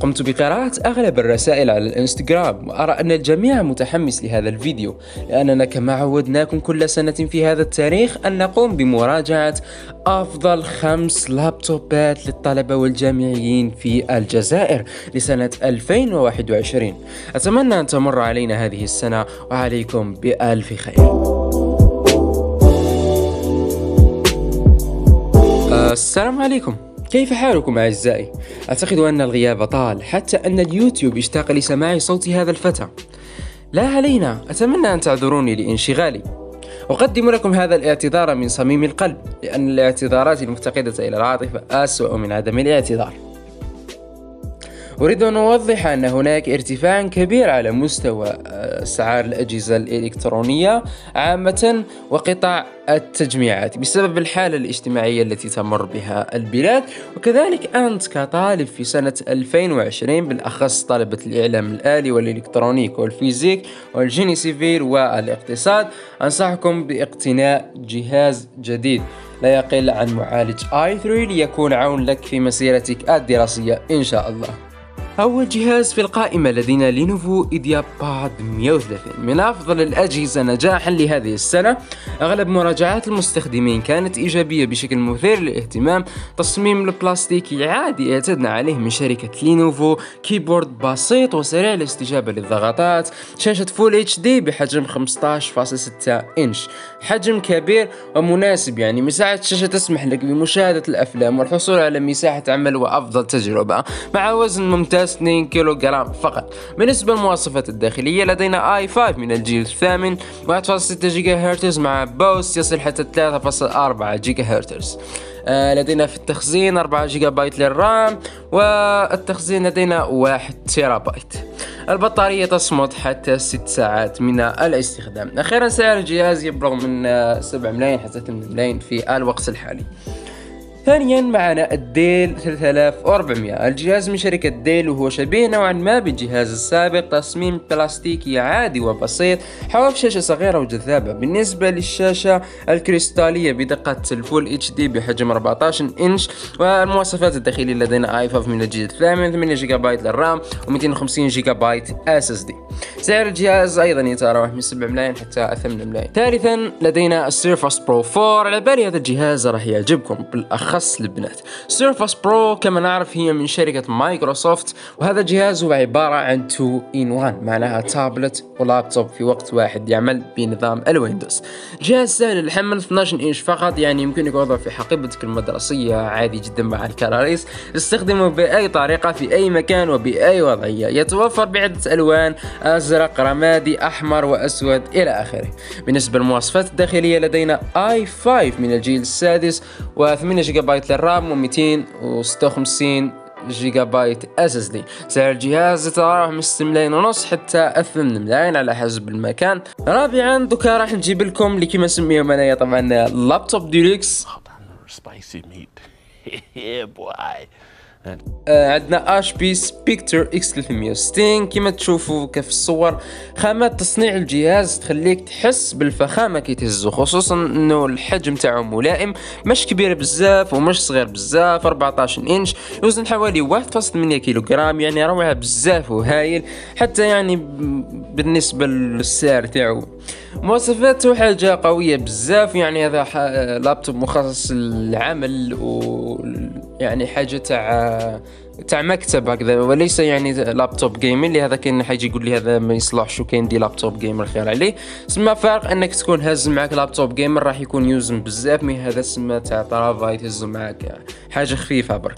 قمت بقراءة أغلب الرسائل على الإنستغرام. وأرى أن الجميع متحمس لهذا الفيديو لأننا كما عودناكم كل سنة في هذا التاريخ أن نقوم بمراجعة أفضل خمس لابتوبات للطلبة والجامعيين في الجزائر لسنة 2021 أتمنى أن تمر علينا هذه السنة وعليكم بألف خير. السلام عليكم. كيف حالكم أعزائي؟ أعتقد أن الغياب طال حتى أن اليوتيوب اشتاق لسماع صوت هذا الفتى. لا علينا أتمنى أن تعذروني لانشغالي. أقدم لكم هذا الاعتذار من صميم القلب لأن الاعتذارات المفتقدة إلى العاطفة أسوأ من عدم الاعتذار. أريد أن أوضح أن هناك ارتفاع كبير على مستوى آه، أسعار الأجهزة الإلكترونية عامة وقطاع التجميعات بسبب الحالة الاجتماعية التي تمر بها البلاد. وكذلك أنت كطالب في سنة 2020 بالأخص طلبة الإعلام الآلي وال électronique وال physique وال génie civil والاقتصاد أنصحكم باقتناء جهاز جديد. لا يقل عن معالج i3 ليكون عون لك في مسيرتك الدراسية إن شاء الله. أول جهاز في القائمة لدينا Lenovo IdeaPad 130 من أفضل الأجهزة نجاحا لهذه السنة أغلب مراجعات المستخدمين كانت إيجابية بشكل مثير للاهتمام. تصميم البلاستيكي عادي اعتدنا عليه من شركة Lenovo. keyboard بسيط وسريع الاستجابة للضغطات. شاشة Full HD بحجم 15.6 إنش. حجم كبير ومناسب يعني مساحة الشاشة تسمح لك بمشاهدة الأفلام والحصول على مساحة عمل وأفضل تجربة. مع وزن ممتاز 2 كيلو جرام فقط. بالنسبة للمواصفات الداخلية لدينا i5 من الجيل الثامن 1.6 جيجا هرتز مع boost يصل حتى 3.4 جيجا هرتز آه لدينا في التخزين 4 جيجا بايت لل RAM والتخزين لدينا 1 تيرا بايت البطارية تصمد حتى 6 ساعات من الاستخدام. أخيرا سعر الجهاز يبلغ من 7 ملايين حتى 8 ملايين في الوقت الحالي. ثانيا معنا ال Dell 3400 الجهاز من شركة Dell وهو شبيه نوعا ما بالجهاز السابق تصميم بلاستيكي عادي وبسيط حواف شاشة صغيرة وجذابة. بالنسبة للشاشة الكريستالية بدقة ال Full HD بحجم 14 إنش والمواصفات الداخلية لدينا i5 من الجيل الثامن 8 جيجا بايت لل RAM و250 جيجا بايت SSD. سعر الجهاز أيضا يتراوح من 7 ملايين حتى 8 ملايين. ثالثا لدينا ال Surface Pro 4 على بالي هذا الجهاز راح يعجبكم. بالأخص خاص للبنات. Surface Pro كما نعرف هي من شركة مايكروسوفت وهذا الجهاز هو عبارة عن 2 in 1 معناها tablet و laptop في وقت واحد يعمل بنظام ال Windows. جهاز سهل الحمل 12 إنش فقط يعني يمكنك وضعه في حقيبتك المدرسية عادي جدا مع الكراريس. استخدمه بأي طريقة في أي مكان وبأي وضعية. يتوفر بعدة ألوان أزرق رمادي أحمر وأسود إلى آخره. بالنسبة للمواصفات الداخلية لدينا i5 من الجيل السادس و8 جيجا بايت لل RAM و256 جيجا بايت SSD سعر الجهاز يتراوح من 6 ملايين ونص حتى 8 ملايين على حسب المكان. رابعا دوكا راح نجيب لكم اللي كيما سميهم انايا طبعا laptop deluxe آه عندنا HP Spectre x360 كما تشوفوا كيف الصور خامات تصنيع الجهاز تخليك تحس بالفخامة كي تهزو خصوصا إنه الحجم تاعو ملائم مش كبير بزاف ومش صغير بزاف 14 إنش يوزن حوالي 1.8 كيلو جرام يعني روعة بزاف وهايل حتى يعني بالنسبة للسعر تاعو. مواصفاته حاجة قوية بزاف يعني هذا لابتوب مخصص للعمل و يعني حاجة تاع تاع مكتب هكذا. وليس يعني laptop gamer لهذا كاين حيجي يقول لي هذا ما يصلحش وكاين des laptop gamer خير عليه. سما فرق إنك تكون هز معك laptop gamer راح يكون يوزن بزاف من هذا سما تاع travail تهز معك حاجة خفيفة برك.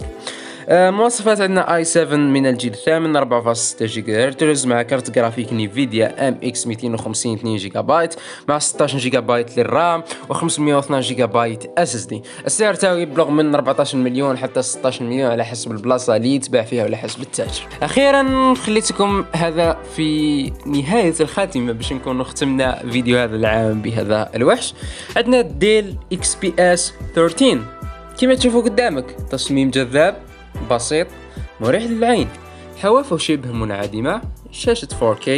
مواصفات عندنا i7 من الجيل الثامن 4.6 جيجا هرتز. مع carte graphique NVIDIA MX250 2 جيجا بايت مع 16 جيجا بايت لل RAM و512 جيجا بايت SSD السعر تاعو يبلغ من 14 مليون حتى 16 مليون على حسب البلاصة اللي يتباع فيها وعلى حسب التاجر. أخيرا خليتكم هذا في نهاية الخاتمة باش نكون ختمنا فيديو هذا العام بهذا الوحش. عندنا Dell XPS 13 كما تشوفوا قدامك تصميم جذاب بسيط مريح للعين. حوافه شبه منعدمة شاشة 4K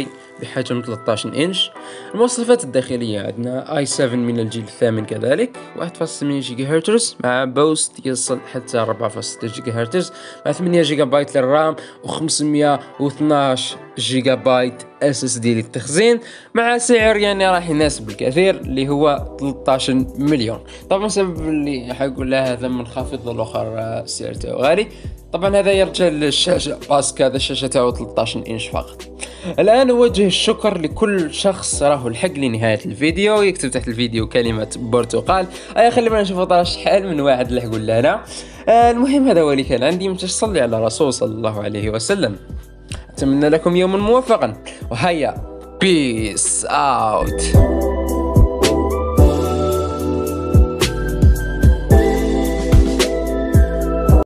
بحجم 13 إنش. المواصفات الداخلية عندنا i7 من الجيل الثامن كذلك 1.8 جيجا هرتز مع boost يصل حتى 4.6 جيجا هرتز مع 8 جيجا بايت لل RAM و512 جيجا بايت SSD للتخزين مع سعر يعني راح يناسب الكثير اللي هو 13 مليون. طبعا السبب اللي حقول له هذا منخفض للاخر السعر تاعو غالي. طبعا هذا يرجع للشاشة parce que هذا الشاشة تاعو 13 إنش فقط. الآن أوجه الشكر لكل شخص راه لحق لنهاية الفيديو. يكتب تحت الفيديو كلمة برتقال. أي خلينا نشوف ترى شحال من واحد يقول لنا آه المهم هذا هو اللي كان عندي. مش صلي على رسول صلى الله عليه وسلم. اتمنى لكم يوما موفقا. وهيا peace out